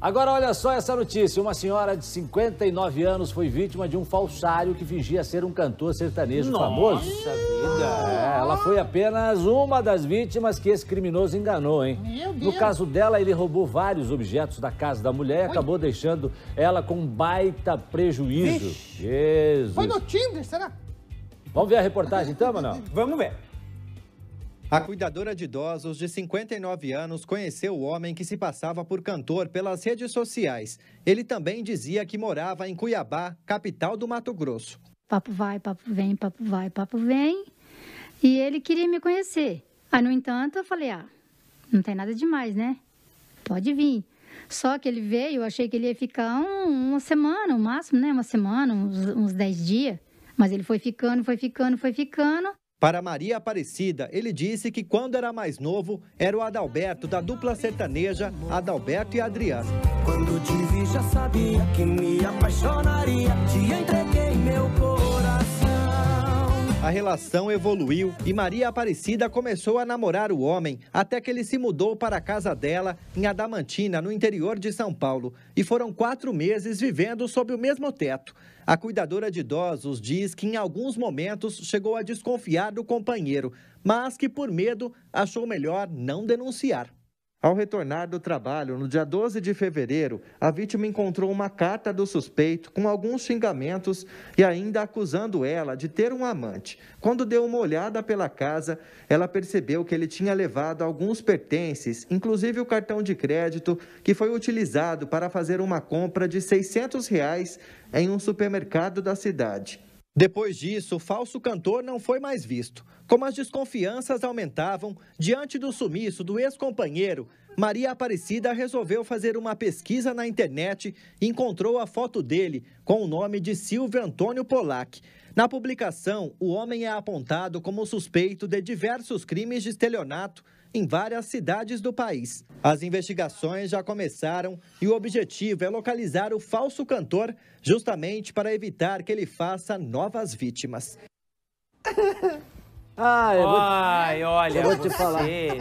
Agora olha só essa notícia. Uma senhora de 59 anos foi vítima de um falsário que fingia ser um cantor sertanejo Nossa famoso. vida! É, ela foi apenas uma das vítimas que esse criminoso enganou, hein? Meu No Deus. caso dela, ele roubou vários objetos da casa da mulher e acabou deixando ela com um baita prejuízo. Jesus. Foi no Tinder, será? Vamos ver a reportagem então, Manuel? Vamos ver. A cuidadora de idosos de 59 anos conheceu o homem que se passava por cantor pelas redes sociais. Ele também dizia que morava em Cuiabá, capital do Mato Grosso. Papo vai, papo vem, papo vai, papo vem. E ele queria me conhecer. Aí, no entanto, eu falei: ah, não tem nada demais, né? Pode vir. Só que ele veio, eu achei que ele ia ficar um- uma semana, o máximo, né? Uma semana, uns, uns 10 dias. Mas ele foi ficando, foi ficando, foi ficando. Para Maria Aparecida, ele disse que quando era mais novo, era o Adalberto da dupla sertaneja Adalberto e Adriano. Quando te vi já sabia que me apaixonaria. Te entreguei meu coração. A relação evoluiu e Maria Aparecida começou a namorar o homem até que ele se mudou para a casa dela em Adamantina, no interior de São Paulo. E foram quatro meses vivendo sob o mesmo teto. A cuidadora de idosos diz que em alguns momentos chegou a desconfiar do companheiro, mas que por medo achou melhor não denunciar. Ao retornar do trabalho no dia 12 de fevereiro, a vítima encontrou uma carta do suspeito com alguns xingamentos e ainda acusando ela de ter um amante. Quando deu uma olhada pela casa, ela percebeu que ele tinha levado alguns pertences, inclusive o cartão de crédito que foi utilizado para fazer uma compra de 600 reais em um supermercado da cidade. Depois disso, o falso cantor não foi mais visto. Como as desconfianças aumentavam diante do sumiço do ex-companheiro, Maria Aparecida resolveu fazer uma pesquisa na internet e encontrou a foto dele com o nome de Silvio Antônio Polac. Na publicação, o homem é apontado como suspeito de diversos crimes de estelionato em várias cidades do país. As investigações já começaram e o objetivo é localizar o falso cantor, justamente para evitar que ele faça novas vítimas. Ah, eu vou... Ai, olha, eu vou te você, falar. gente,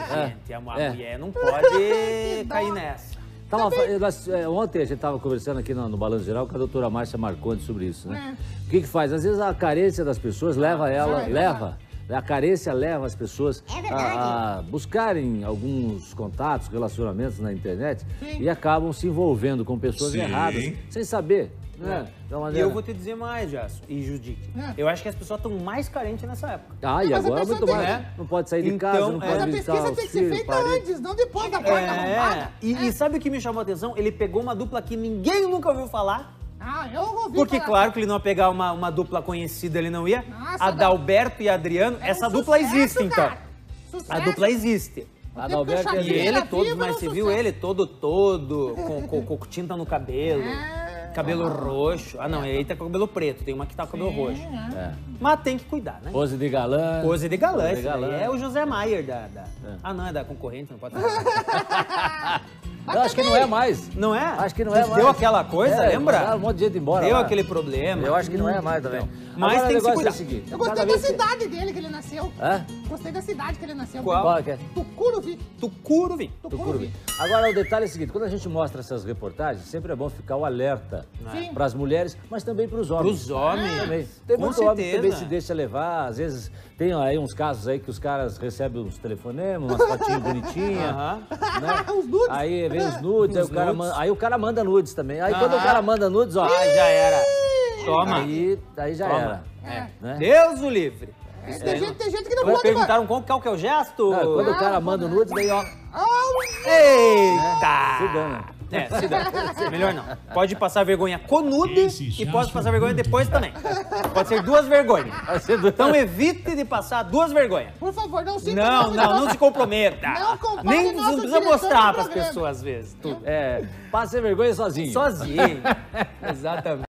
a É. mulher não pode cair nessa. Tava, fa- nós, é, ontem a gente estava conversando aqui no, no Balanço Geral com a doutora Márcia Marcondes sobre isso, né? O que que faz? Às vezes a carência das pessoas leva ela, é leva, a carência leva as pessoas É a, a buscarem alguns contatos, relacionamentos na internet Sim. e acabam se envolvendo com pessoas Sim. erradas, sem saber, né? Da E eu vou te dizer mais, Jasso e Judique. É. Eu acho que as pessoas estão mais carentes nessa época. Ah, e agora pessoa muito tem- mais. né? Não pode sair de Então, casa, não é. pode Mas a pesquisa tem que ser feita antes, não depois da porta É, arrombada. e, e sabe o que me chamou a atenção? Ele pegou uma dupla que ninguém nunca ouviu falar. Ah, eu ouvi Porque, falar. claro, que ele não ia pegar uma, uma dupla conhecida, ele não ia. Nossa, Adalberto e Adriano, É um essa dupla sucesso, existe, então. cara. Sucesso. A dupla existe. Adalberto Porque o E ele todo, mas um você viu ele todo, todo, com, com, com tinta no cabelo, É. cabelo roxo. Ah, não, ele tá com cabelo preto, tem uma que tá com cabelo roxo. É. Mas tem que cuidar, né? Pose de galã. Pose de galã, Pose de galã. é o José Maier da, da- Ah, não, é da concorrente, não pode falar. Eu acho que não é mais. Não é? Acho que não é mais. Deu aquela coisa, É, lembra? um monte de gente embora Deu lá. aquele problema. Eu acho que não é mais também. Mas Agora, tem que se cuidar. É o seguinte, Eu cada gostei da vez que- cidade dele que ele nasceu. Hã? Gostei da cidade que ele nasceu. Qual? Qual que é? Tucuruvi. Tucuruvi. Tucuruvi. Agora, o detalhe é o seguinte: quando a gente mostra essas reportagens, sempre é bom ficar o alerta Sim. para as mulheres, mas também para os homens. Pros homens. Também. Tem Com muito homem que certeza. também se deixa levar. Às vezes tem aí uns casos aí que os caras recebem uns telefonemas, umas fotinhas bonitinhas. Aham. né? Os nudes. Aí vem os nudes, aí, Os o cara nudes. manda, aí o cara manda nudes também. Aí quando o cara manda nudes, ó. Ah, já era. Toma. Aí, aí já Toma. era. É. Né? Deus o livre. É, tem, gente, tem gente que não pode... perguntaram qual, qual que é o gesto? Não, quando o Ah, cara manda nudes, daí ó. Eita! Se dana. É, se dá. Melhor não. Pode passar vergonha com nude Esse e pode passar vergonha depois também. Pode ser duas vergonhas. Então evite de passar duas vergonhas. Por favor, não se Não, não, não se comprometa. Não compare Nem nossa não precisa mostrar para as pessoas às vezes. Tudo. É, passa vergonha sozinho. Sozinho. Exatamente.